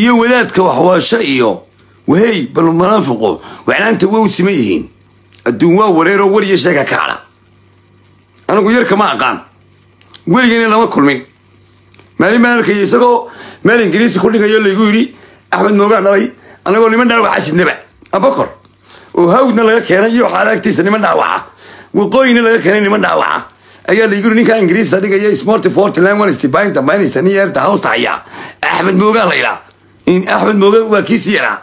iyo wadaadka waxwaasho iyo wahey bal munaafiqo wacnaanta way u siman yihiin. Adduun waa wareeroo weliya sheega ka hadha anigu yarka ma aqaan. Weligana lama kulmin. Maalin baan arkaya isagoo meel ingiriisi ku dhigayo laygu yidhi axmed moogaa dhalay anagoo niman dhaawaca sidnaba. Abakor oo hawdna laga keenay iyo xaalaagtiisa niman dhaawaca waqooyina laga keenay niman dhaawaca ayaa laygu yidhi ninkaa ingiriista dhigaya sporty fortland wednesday bainta minista nin yeerta hawsta hayaa axmed moogaa la yidhaa axmed mooga waa kiisi yaraa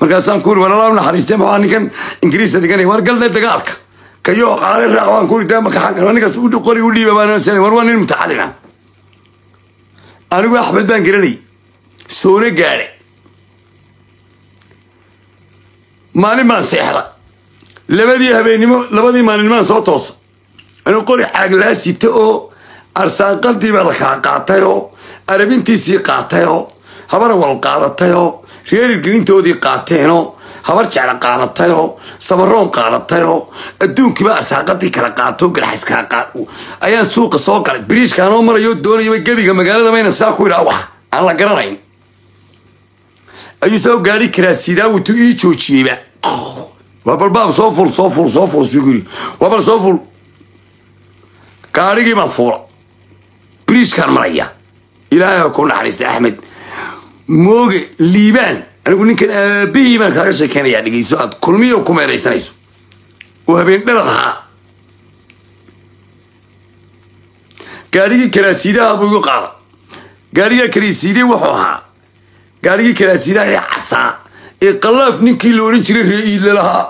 markaasaan ku uri war maxaa ninkan ingiriista dhiganay war galne dagaalka. Kayo qaale raac waan ku uri daamaka xagga ninkaas qori u dhiiba baan war waa nin mutaxalina anigu axmed baan garanay soona gaadhe. Maalin baan seexda labadii habeennimo labadii maalinnimaan soo toosa. Anu qori caaglaasita oo arsaanqadiibaa la kala qaatayoo arabintiisii qaatayoo habar awal qaadatayoo reerigrintoodii qaateenoo habar jecla qaadatayoo samaroon qaadatayoo adduunkiiba arsaaqadii kala qaato garxas kala qaad ayaan suuqa soo galay biriishka anoo doonayaba gebiga magaalada mayna saa ku idhaa wax aan la garanayn. Ayuu sao gaari karaa sidaawutu ii joojiyeyba waa balbaab soo ful soo ful soo ful siguri waa bal soo ful. Gaarigii baan fuula. Biriishkaan maraya. Ilaahay ku naxariistay axmed mooge liibaan. Anigu ninkan aabihii baan kaaga sheekeynayaa dhegeyso aad kulmiyo ku meeraysanayso oo habeen dhalad ahaa gaarigii karaasiidaha buu igu qaada. Gaarigaa karaasiide wuxuu ahaa. Gaarigii karaasiidaha ee casaa. Ee qallaaf ninkii la odhan jiray ree iidle lahaa.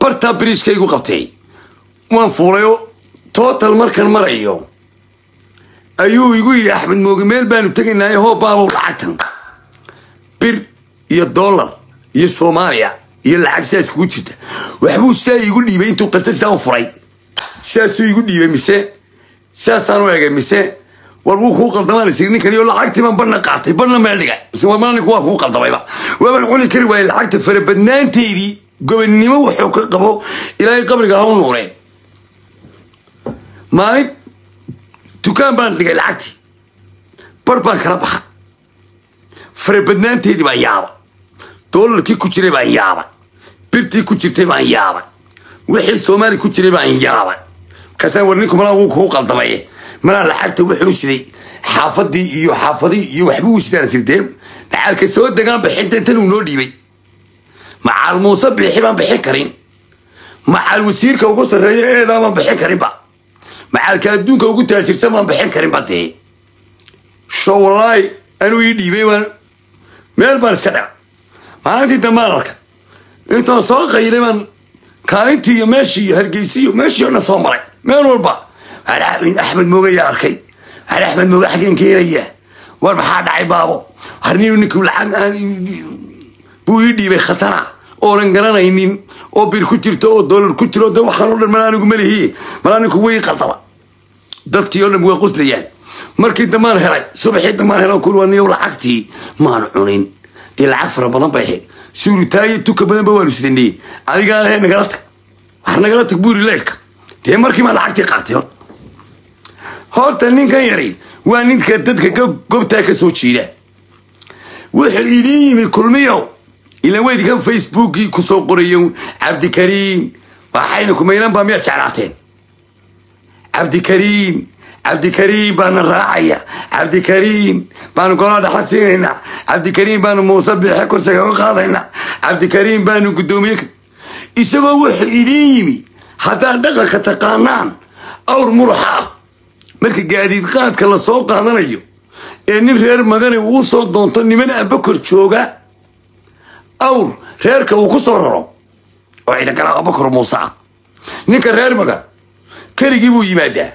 Bartaa biriishka igu qabtay. Waan fuulayo total markan marayo ayuu igu yidhi axmed mooge meel baanu tegaynaayo hoo baabow lacagtan. Bir iyo dollar iyo soomaaliya iyo lacag sidaas kugu jirta. Waxbuu sidaa iigu dhiibay intuu qasta sidaa u furay. Sidaasuu igu dhiibay mise? Sidaasaan u egay mise? War wuu kuu qaldamaan isiri ninkan iyo lacagtii baan badna qaatay badna meel dhiga mise war maalinku waa kuu qaldamayba waabaan cuni kari waayay lacagta farabadnaanteydii gobonnimo wuxuu ka qabo ilaahay qabriga ha u nuuree. Maalin dukaan baan dhigay lacagtii. Bar baan kala baxa farabadnaanteedii baan yaaba doolarkii ku jiray baan yaaba birtii ku jirtay baan yaaba wixii soomaali ku jiray baan yaaba markaasaan war ninku malaa wuu kuu qaldamaye. Malaa lacagta wuxuu siday xaafadii iyo xaafadii iyo waxbuu sidaan sirtee maxaalka soo degaan bixinta intan uu noo dhiibay. Macaal muuse biixi baan bixin karin. Macaal wasiirka ugu sarreeya eedaa baan bixin karinba macaalka adduunka ugu taajirsan baan bixin karinba dee sho anuu ii dhiibay baan meel baan iska dhaca maalintii dambaan arka intaan soo qaylay baan kaalintii iyo meeshii iyo hargeysi iyo meeshii o dhan soo maray. Meel walba. Axmed mooge yaa arkay. Har axmed mooge xaggeen keenaya war maxaa dhacay baabo? Harniyu ninku lacag aan buu ii dhiibay khatara. Oonan garanaynin. Oo bir ku jirto oo dollar ku jiro. De waxaan o dhan malaa anigu malihi way qaltaba dadkii oo dhan way quslayaan markii dambaan helay subaxii dambaan helay kul waa niyow lacagtii maan cunin. Dee lacag fara badan bay ahayd. Suuritaayo tuka badan ba waanu sidaniyey adigaa lehe nagala tag. Wax nagala tag buuri leerka dee markii maa lacagtii qaatay hor. Horta ninkan yari waa ninka dadka gobtaa ka soo jeeda wuxuu idin yimi kulmiyow ila weydkan facebookii ku soo qorayo cabdikariim waxayna kumaynan baa miyaad jeclaateen cabdikariim cabdikariim baana raacaya. Cabdikariim baanu golaa dhaxa siinaynaa cabdikariim baanu muuse biixe kursiga ka qaadaynaa cabdikariim baanu guddoomiye isagoo wuxuu idin yimi haddaad dhaqanka taqaanaan awr muraxa ah. Marka gaadiid qaadka la soo qaadanayo ee nin reer magani uu soo doonto niman abakor jooga awr reerka uu ku soo raro oo ciidagala abakor muuse ah ninka reer magan keligii buu yimaadaa.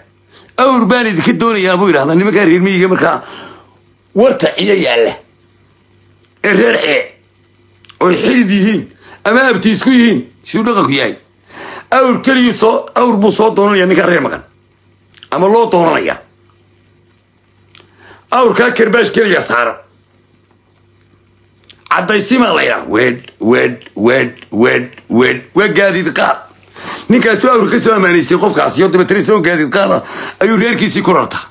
Awr baan idinka doonayaa buu yidhahdaa. Nimankaa reer miyiga markaa warta ciyo yaalla. Ee reer cee oy xidid yihiin ama abti isku yihiin siduu dhaqanku yahay. Awr keligii soo awr buu soo doonanaya ninkaa reer magan ama loo doonanaya awrkaa karbaash keliya saara. Caddaysimaa la ydhaa wed wed wed wed wed waa gaadiid qaad ninkaasu awr ka soo ammaanaystay qofkaas iyo dabeetana isagoo gaadiid qaada ayuu reerkiisii ku rartaa.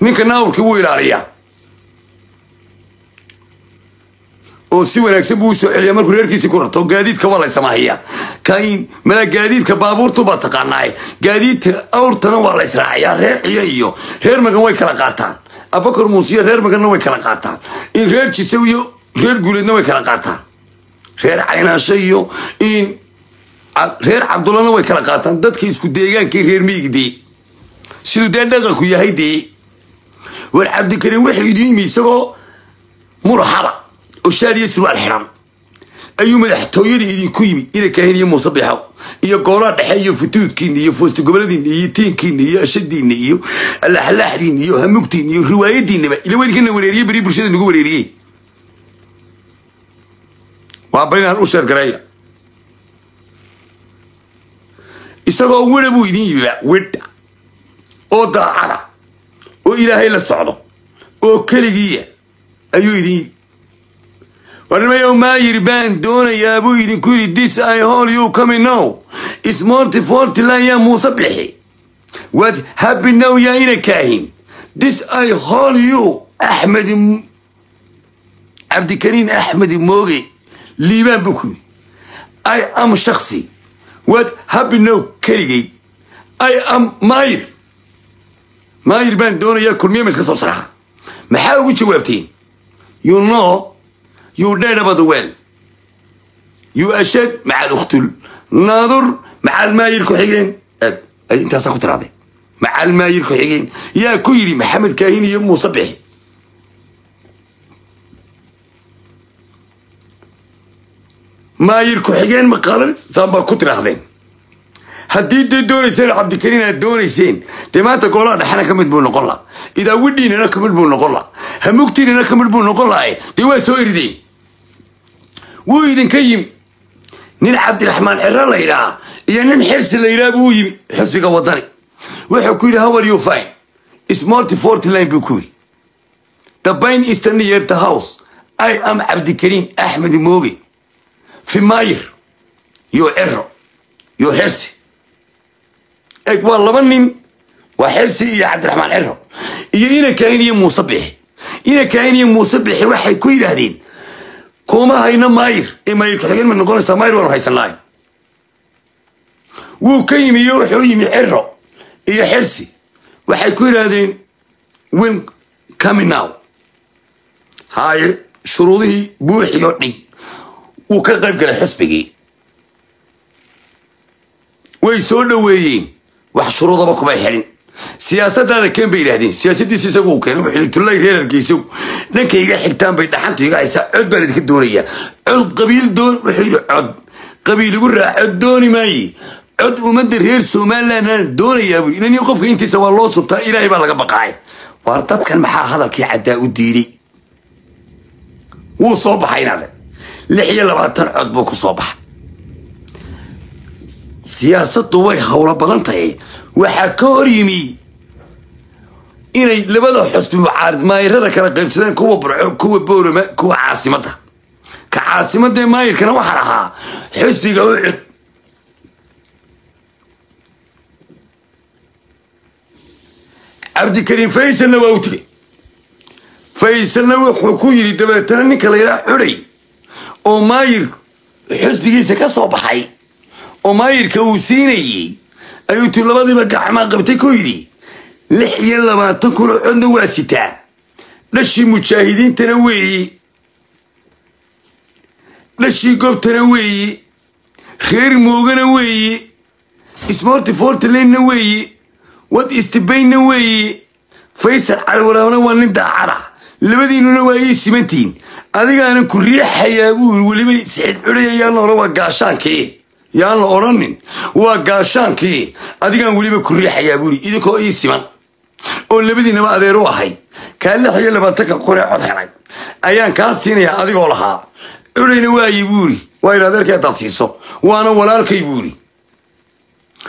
Ninkana awrkii wuu ilaaliyaa. Oo si wanaagsan buu u soo celiya markuu reerkiisii ku rarto gaadiidka waa laysamaahiyaa kain mala gaadiidka baabuurtu baa taqaanaaye. Gaadiidka awrtana waa la israaciyaa reer ciyo iyo reer magan way kala qaataan. Abakar muusiyo reer maganna way kala qaataan. In reer jisaw iyo reer guuleedna way kala qaataan. Reer caynaasho iyo in reer cabdullana way kala qaataan. Dadka isku deegaankii reer miigdee siduu dee dhaqanku yahay dee. War cabdikariim wuxuu idin yimi isagoo muraxaba oo shaadiyo surwaal xidhan ayuu madaxtooyada idinku yimi ina kaahin iyo muuse bixaw iyo goolaa dhexe iyo futuudkiina iyo foosti goboladiina iyo tiinkiina iyo ashadiina iyo alaxlaaxdiina iyo hamugtiina iyo riwaayadiinaba ila wadikana wareeriye beri bulshada nagu wareeriyey waa barinaan u sheergareeya isagoo wera buu idin yimiba wedha oo daacada oo ilaahay la socdo oo keligiiya ayuu idin yimi warnimayow maayir baan doonayaa buu idinku yidhi dis i hol you coming now. Ismorti fortilan yaa muuse bixi. What happy now yaa ina kaahin? Dis i hol you axmed cabdikariin axmed mooge. Liibaan buu ku yidhi i am shaksi what happy now? Keligay i am maayir maayir baan doonayaa kulmiye ma iska soo saraxa. Maxaa ugu jawaabteen you know you dead about the well. You ashad maca alukhtul naadur maca almaayir ku xigeen. Intaasaa ku tirahdeen maca almaayir ku xigeen. Yaa ku yidhi maxamed kaahin iyo muuse bixi maayir ku xigeen ma qaadan saan ku tirahdeen. Haddii dee doonayseen cabdikariin aad doonayseen dee maanta goolaha dhexena ka mid buu noqon laha idaawidhiinana ka mid buu noqon laha hamugtiinana ka mid buu noqon laha dee waa soo erideen wuu idinka yimi. Nin cabdiraxmaan cero la yidhaha iyo nin xirsi la yidhaha buu yimi xisbiga wadani wuxuu ku yidhi how are you fine? Smorty forty line buu ku yidhi. The bain eastern near the house. I am cabdikariin axmed mooge fimayir iyo cero iyo xirsi eg waa laba nin waa xirsi iyo cabdiraxmaan cero iyo ina kaahin iyo muuse bixi. Ina kaahin iyo muuse bixi waxay ku yidhaahdeen kuma hayno maayir ee maayir ku-xigeen ma noqonaysaa maayir waanu haysanaayo wuu ka yimi iyo wuxuu yimi cero iyo xirsi waxay ku yidhaahdeen win coming now. Haaye shuruudihii buuxiyo dhig wuu ka qayb galay xisbigii. Way soo dhoweeyeen. Wax shuruudaba kumay xidhin siyaasadaada keen bay yidhahdeen siyaasadiisa isagu uu keenay wuxuu tullay reer hargeysow dhankay iga xigtaan bay dhaxantu iga haysaa. Cod baan idinka doonayaa cod qabiil doon wuxuu yidhi cod. Qabiil igu raac cod dooni maaye cod ummadda reer somalilandaan doonayaa buu inani qofka intiisa waa loo subtaa ilaahay baa laga baqaay waar dadkan maxaa hadalkii caddaa u diiday wuu soo baxay inaade lix iyo labaatan cod buu ku soo baxay. Siyaasaddu way howlo badan tahay. Waxaa ka hor yimi inay labada xusbi mucaarid maayirada kala qaybsadeen kuwa burco kuwa boorama kuwa caasimadda ka caasimadda ee maayirkana waxaa ahaa xusbiga u cud cabdikariim faysalna waa u faysalna wuxuu ku yidhi dabeetana ninka la yidhaha oo maayir xusbigiisa ka soo baxay. Oo maayirka uu siinayey ayuu tu labadiiba gacmaa qabtay ku yidhi lix iyo labaatan kun oo codna waa sitaa dhashii mujaahidiintana weeye dhashii goobtana weeye reer moogana weeye smorty fortlandna weeye wad istibaynna weeye faysal caliwaraabna waa nin daacada labadiinuna waa ii simantihiin. Adigaanan ku riixayaa buu weliba siciid cudaya yaan la odhan waa gaashaankii. Yaan la odhanin waa gaashaankii. Adigaan weliba ku riixayaa buuri idinkoo ii siman. Oo labadiinaba adeer u ahay. Kaa lix iyo labaatanka kun ee cod helay. Ayaan kaa siinayaa adigoo lahaa. Cudayna waayi buuri waa in adeerka hadaad siiso waana walaalkay buuri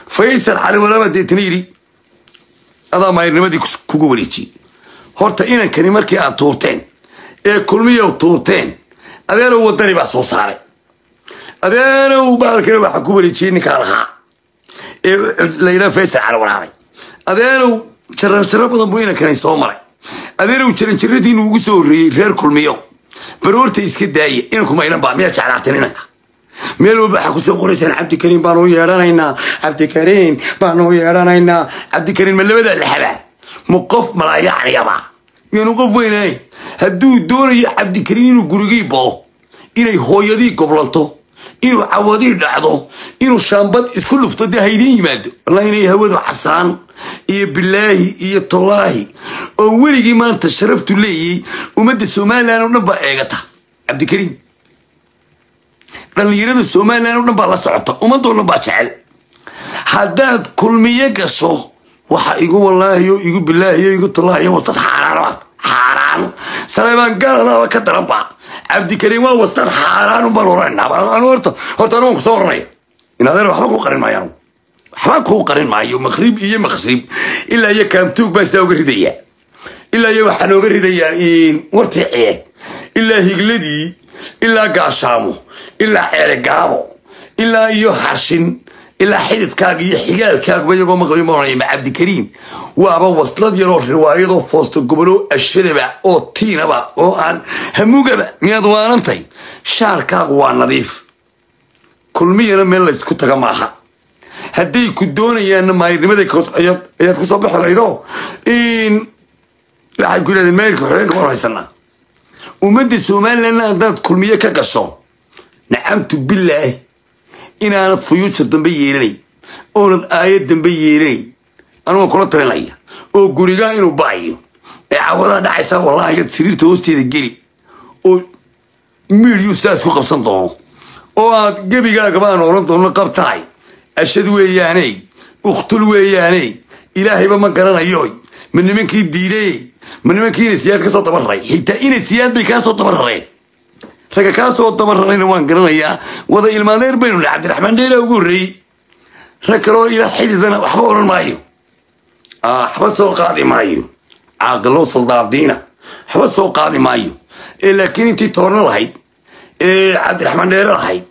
faysal cali waraaba deetana yidhi adaa maayirnimadii kugu wareejiyey horta inankani markii aad tuurteen ee kulmiyow tuurteen adeerow wadani baa soo saaray. Adeerow baalkana waxaa ku wareejiyey ninkaa lahaa. Ee layidhaha faysal cali waraabay adeerow jarab jarro badan buu inankani soo maray. Adeerow jaranjaradiinu ugu soo horreeyey reer kulmiyo baroorta iska daaya inanku maylan baa miyaa jeclaatan inanka meel walba waxaa ku soo qoraysaan cabdikariin baanu yeedhanaynaa. Cabdikariin baanu yeedhanaynaa. Cabdikariin ma labadaa laxabaa ma qof malaayacniyaba yaanu qof weynayn hadduu doonayo cabdikariin inuu gurigii bao inay hooyadii goblanto inuu cawadii dhacdo inuu shaambad isku lufto dee haydiin yimaado. Wallahi inay hawadu casaan iyo bilaahi iyo tolaahi oo weligii maanta sharaftu leeyay ummadda somalilan oo dhan baa eegata. Cabdikariin dhallinyarada somalilan oo dhan baa la socota. Ummadoo dhan baa jecel. Haddaad kulmiye gasho waxa igu wallaahiyo igu bilaahiyo igu tolaahiyo wastad xaaraan xaaraan saleebaan galadaba ka daran baa cabdikariin waa wastad xaaraan baan oranaa horta horta anu ku soo oranaya inadeer waxba kuu qarin maayo waxba kuu qarin maayo maqrib iyo maqrib ilaa iyo kaamtuug baan sidaa uga ridayaa. Ilaa iyo waxaan oga ridayaa wartii ceeg ilaa higladii ilaa gaashaamo ilaa ceelegaabo ilaa iyo harshin ilaa xididkaaga iyo xigaalkaaguba iyagoo maqlayo ma oranaya ma cabdikariin waaba waslad yaroo riwaayadoo foosto gobolo ashadaba oo tiinaba oo aan hamugaba miyaad waanantay? Shaarkaagu waa nadiif. Kulmiyana meel laysku taga maaha. Hadday ku doonayaanna maayirnimada ayaad ku soo bixi laydo? Waxay ku yidhahdeen maayirka xoreenka waan haysanaa. Ummadda somalilandna haddaad kulmiye ka gasho. Nacamtu bilaahi inaanad fuyuujar dambe yeelanay oonad aayad dambe yeelanay anuga kula talinaya oo gurigaa inuu ba'ayo ee cawadaa dhacaysa wallahi yad siriirta hoosteeda geli oo miidiyu sidaas ku qabsan doono oo aad gebigaagabaan oran doono qabtaay ashad weeyaaney ukhtul weeyaaney ilaahayba ma garanayo ma nimankii diiday ma nimankii inay siyaad ka soo dabararay xitaa inay siyaad bay kaasoo dabarareen ragga kaasoo dabararayna waan garanayaa. Wada ilmaadeer baynu nahay cabdiraxmaan dheera ugu horreeyey. Rag kaloo ilaa xididana waxba oran maayo. Waxba soo qaadi maayo. Caaqilo soldaadiina. Waxba soo qaadi maayo. Ee laakiin intii toorno lahayd ee cabdiraxmaan dheere lahayd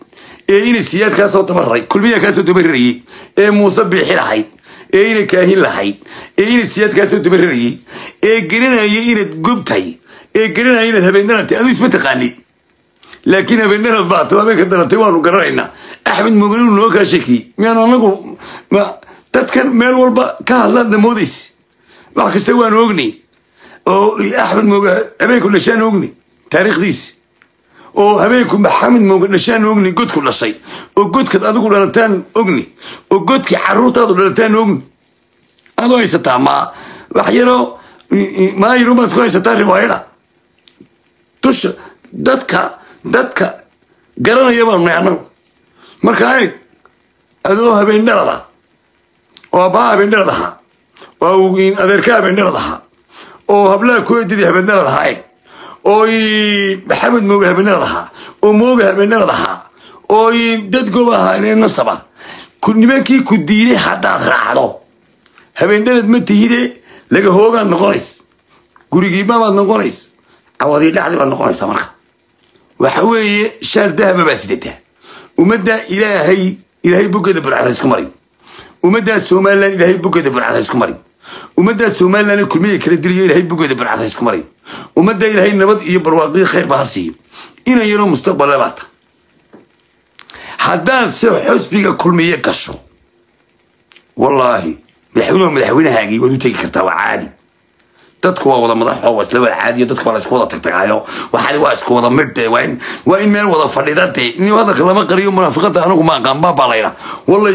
ee inay siyaad kaasoo dabararay kulmiya kaasoo dabararayey ee muuse biixi lahayd ee inay kaahin lahayd ee inay siyaad kaasoo dabararayey ee garanaya inaad gobtahay ee garanaya inaad habeendanatay aduu isma taqaanid laakiin habeendanad baata habeenka daratay waanu garanaynaa axmed moganinu noo kaa sheekiyey miyaanu anagu dadkan meel walba ka hadlaadna moodaysa wax kasta waanu ognay oo axmed moga habeenku dhashaan ogni taariikhdiisa oo habeenku maxamed mooga dhashaan ogni godku dhashay oo godkaad adigu dhalataan ogni oo godkii caruurtaadu dhalataan ogni u haysataa ma wax yaroo maayirumaad ku haysataa riwaayada dusha dadka dadka garanaya baanu nahay annagu marka eeg adoo habeen dhalad oo abbaa habeen dhalad ahaa oo adeerka habeen dhalad ahaa oo hablaha kuedidii habeen dhalad ahaa oo maxamed mooga habeenadad ahaa oo mooga habeenadad ahaa oo dad goba ahaa inee nasaba nimankii ku diiday haddaad raacdo. Habeendhalad ma tihide laga hoogaad noqonays. Gurigiimabaad noqonays. Cawadii dhacdi baad noqonaysaa marka waxa weeye shaar dahaba baad sidataa ummadda ilaahay ilaahay bogeeda burcada isku mari ummaddaa somalilan ilaahay bogeeda burcada isku mari ummaddaa somalilan kulmiya kala diliyo ilaahay bogeeda burcada isku mari ummadda ilaahay nabad iyo barwaaqiyo khayr ba ha siiyo inan yaroo mustaqbal lebaata haddaad se xusbiga kulmiye gasho wallaahi madaxweynuhu madaxweynahaagii waad u tegi kartaa waa caadi dadku waa wada madaxo waa isla wada caadiyo dadku waa la isku wada tagtagaayo. Waxaani waa isku wada midhe waa waa in meel wada fadhida dee in hadalka lama qariyo munaafiqada anigu ma aqaan baa baa layidhaa walla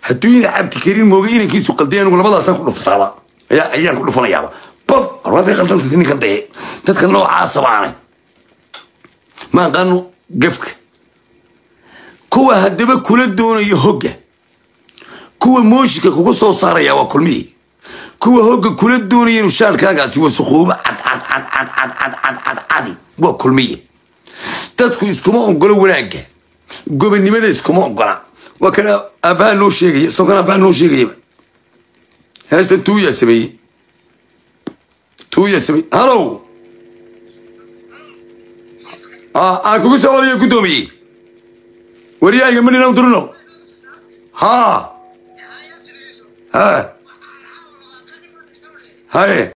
hadduu ina cabdikariin mooga inankiisu qalday anigu labadaasaan ku dhuftaaba. Ayaa ayaan ku dhufanayaaba. Bob arwaday qaldanta ninkan dee. Dadka noocaasa ma aqaano gafka kuwa haddaba kula doonayo hogga. Kuwa mooshika kugu soo saaraya waa kulmihii kuwa hogga kula doonaya inuu shaarkaagaasi wasuquubo cadcadcadcadcadcadcadi waa kulmiye. Dadku iskuma ogolo wanaagga. Gobonnimada iskuma ogola waa kana aabbaha noo sheegaya isagoo kan aabbaha noo sheegayaba heestan tuuyaa sameeyey. Tuuyaa sameeyey. Hallow aan kugu soo celiyo guddoomiye waryahayga ma dhinaw durno haa はい。